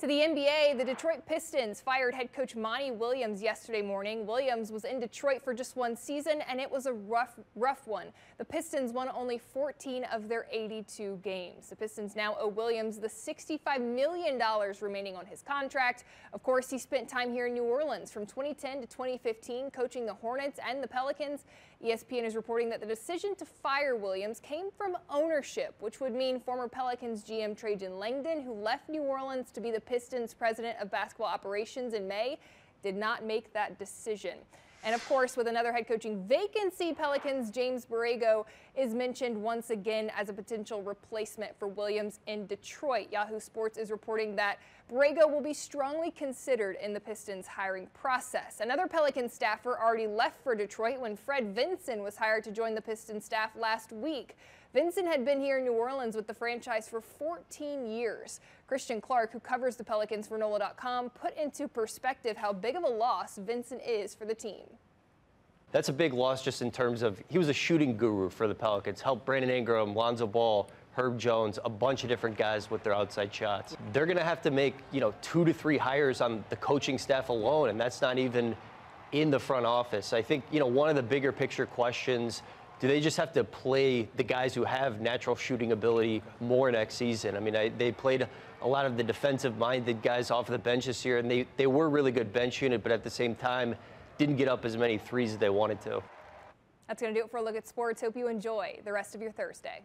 To the NBA, the Detroit Pistons fired head coach Monty Williams yesterday morning. Williams was in Detroit for just one season, and it was a rough, rough one. The Pistons won only 14 of their 82 games. The Pistons now owe Williams the $65 million remaining on his contract. Of course, he spent time here in New Orleans from 2010 to 2015, coaching the Hornets and the Pelicans. ESPN is reporting that the decision to fire Williams came from ownership, which would mean former Pelicans GM Trajan Langdon, who left New Orleans to be the Pistons president of basketball operations in May, did not make that decision. And of course, with another head coaching vacancy, Pelicans James Borrego is mentioned once again as a potential replacement for Williams in Detroit. Yahoo Sports is reporting that Borrego will be strongly considered in the Pistons hiring process. Another Pelican staffer already left for Detroit when Fred Vinson was hired to join the Pistons staff last week. Vinson had been here in New Orleans with the franchise for 14 years. Christian Clark, who covers the Pelicans for NOLA.com, put into perspective how big of a loss Vinson is for the team. That's a big loss just in terms of he was a shooting guru for the Pelicans, helped Brandon Ingram, Lonzo Ball, Herb Jones, a bunch of different guys with their outside shots. They're going to have to make, you know, two to three hires on the coaching staff alone, and that's not even in the front office. I think, you know, one of the bigger picture questions do they just have to play the guys who have natural shooting ability more next season? I mean, I, they played a lot of the defensive minded guys off the bench this year, and they, they were really good bench unit, but at the same time, didn't get up as many threes as they wanted to. That's going to do it for a look at sports. Hope you enjoy the rest of your Thursday.